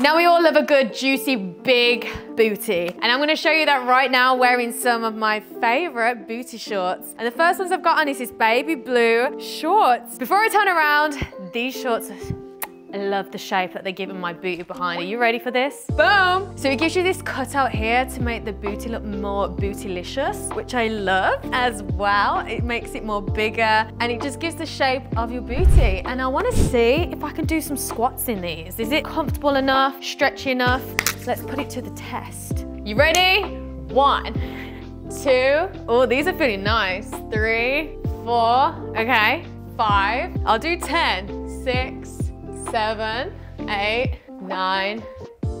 Now we all love a good, juicy, big booty. And I'm gonna show you that right now wearing some of my favorite booty shorts. And the first ones I've got on is this baby blue shorts. Before I turn around, these shorts I love the shape that they give in my booty behind. Are you ready for this? Boom! So it gives you this cutout here to make the booty look more bootylicious, which I love as well. It makes it more bigger and it just gives the shape of your booty. And I wanna see if I can do some squats in these. Is it comfortable enough, stretchy enough? Let's put it to the test. You ready? One, two. Oh, these are feeling nice. Three, four, okay. Five, I'll do 10, six, seven, eight, nine,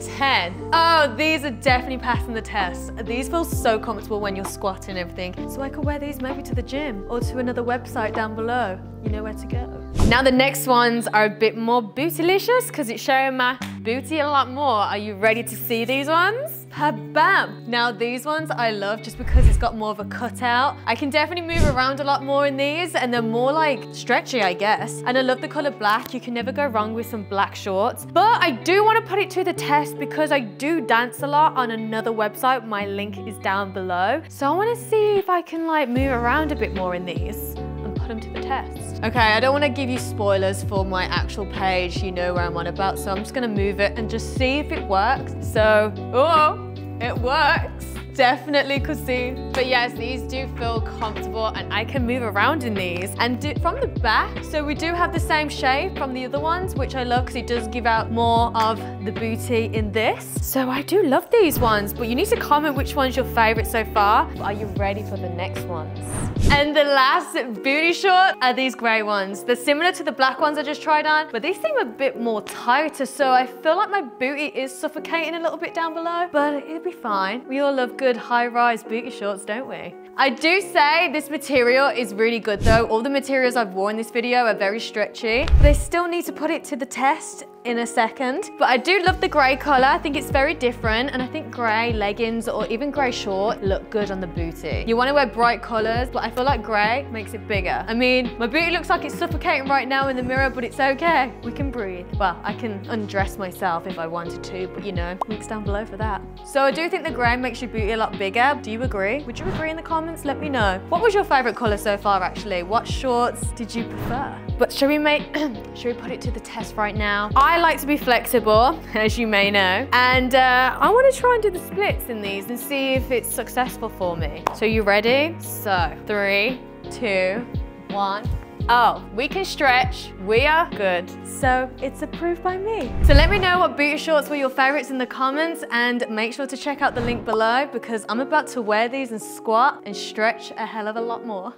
10. Oh, these are definitely passing the test. These feel so comfortable when you're squatting and everything. So I could wear these maybe to the gym or to another website down below. You know where to go. Now the next ones are a bit more bootylicious because it's showing my booty a lot more. Are you ready to see these ones? Now these ones I love just because it's got more of a cutout. I can definitely move around a lot more in these and they're more like stretchy, I guess. And I love the color black. You can never go wrong with some black shorts. But I do want to put it to the test because I do dance a lot on another website. My link is down below. So I want to see if I can like move around a bit more in these and put them to the test. Okay, I don't want to give you spoilers for my actual page. You know where I'm on about, so I'm just going to move it and just see if it works. So, oh, it works definitely could see. But yes, these do feel comfortable and I can move around in these. And do, from the back, so we do have the same shape from the other ones, which I love because it does give out more of the booty in this. So I do love these ones, but you need to comment which one's your favorite so far. Are you ready for the next ones? And the last booty short are these gray ones. They're similar to the black ones I just tried on, but these seem a bit more tighter, so I feel like my booty is suffocating a little bit down below, but it'll be fine. We all love good high-rise booty shorts, don't we? I do say this material is really good though. All the materials I've worn in this video are very stretchy. They still need to put it to the test in a second. But I do love the grey colour. I think it's very different. And I think grey leggings or even grey short look good on the booty. You want to wear bright colours, but I feel like grey makes it bigger. I mean, my booty looks like it's suffocating right now in the mirror, but it's okay. We can breathe. Well, I can undress myself if I wanted to, but you know, links down below for that. So I do think the grey makes your booty a lot bigger. Do you agree? Would you agree in the comments? let me know. What was your favorite color so far actually? What shorts did you prefer? But should we make, should we put it to the test right now? Like to be flexible, as you may know, and uh, I wanna try and do the splits in these and see if it's successful for me. So you ready? So three, two, one. Oh, we can stretch, we are good. So it's approved by me. So let me know what booty shorts were your favorites in the comments and make sure to check out the link below because I'm about to wear these and squat and stretch a hell of a lot more.